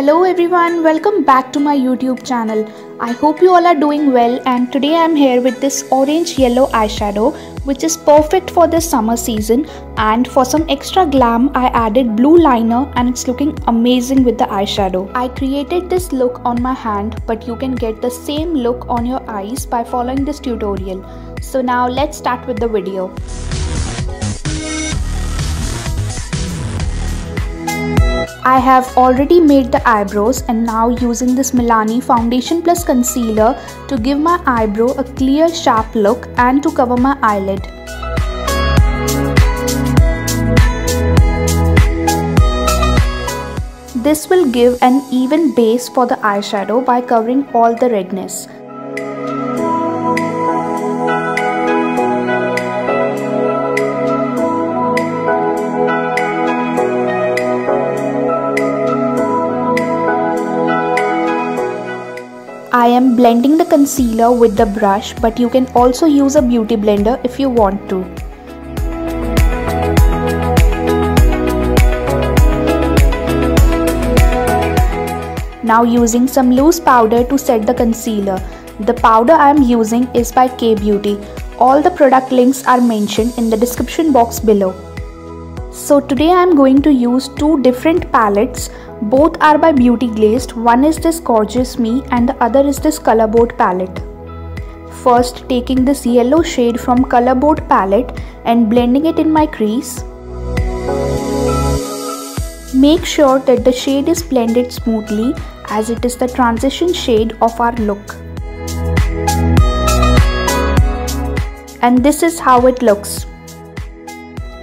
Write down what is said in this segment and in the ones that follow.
Hello everyone, welcome back to my YouTube channel. I hope you all are doing well and today I am here with this orange yellow eyeshadow which is perfect for this summer season and for some extra glam I added blue liner and it's looking amazing with the eyeshadow. I created this look on my hand but you can get the same look on your eyes by following this tutorial. So now let's start with the video. I have already made the eyebrows and now using this Milani foundation plus concealer to give my eyebrow a clear sharp look and to cover my eyelid. This will give an even base for the eyeshadow by covering all the redness. I am blending the concealer with the brush but you can also use a beauty blender if you want to. Now using some loose powder to set the concealer. The powder I am using is by K Beauty. All the product links are mentioned in the description box below. So today I am going to use two different palettes both are by Beauty Glazed, one is this Gorgeous Me and the other is this Colorboard palette. First taking this yellow shade from Colorboard palette and blending it in my crease. Make sure that the shade is blended smoothly as it is the transition shade of our look. And this is how it looks.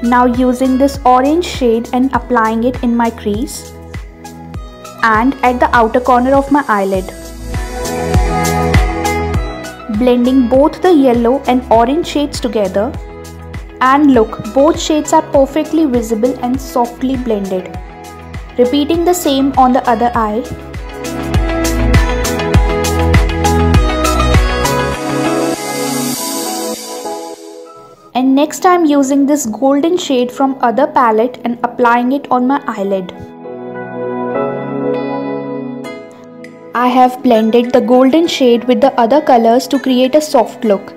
Now using this orange shade and applying it in my crease and at the outer corner of my eyelid. Blending both the yellow and orange shades together and look both shades are perfectly visible and softly blended. Repeating the same on the other eye. And next I am using this golden shade from other palette and applying it on my eyelid. I have blended the golden shade with the other colors to create a soft look.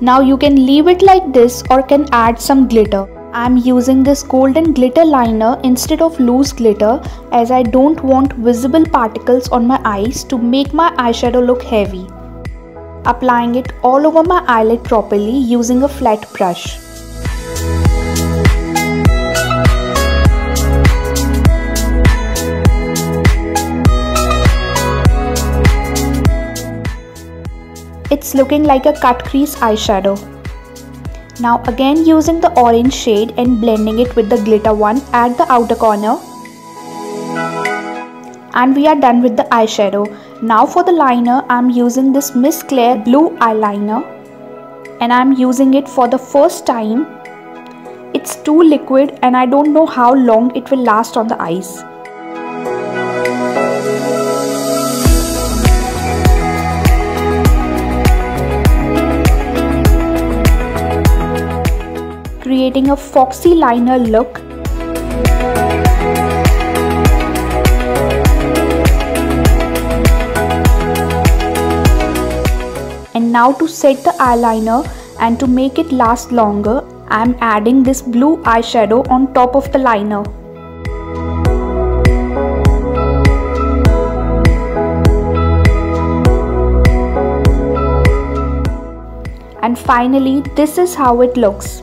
Now you can leave it like this or can add some glitter. I am using this golden glitter liner instead of loose glitter as I don't want visible particles on my eyes to make my eyeshadow look heavy. Applying it all over my eyelid properly using a flat brush. It's looking like a cut crease eyeshadow. Now again using the orange shade and blending it with the glitter one at the outer corner. And we are done with the eyeshadow. Now for the liner, I'm using this Miss Claire blue eyeliner. And I'm using it for the first time. It's too liquid and I don't know how long it will last on the eyes. Creating a foxy liner look. And now to set the eyeliner and to make it last longer, I am adding this blue eyeshadow on top of the liner. And finally, this is how it looks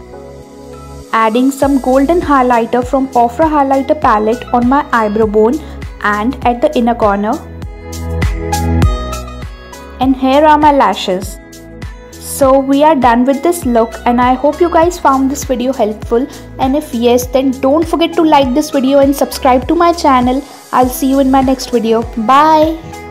adding some golden highlighter from Ofra highlighter palette on my eyebrow bone and at the inner corner. And here are my lashes. So we are done with this look and I hope you guys found this video helpful and if yes then don't forget to like this video and subscribe to my channel. I'll see you in my next video. Bye.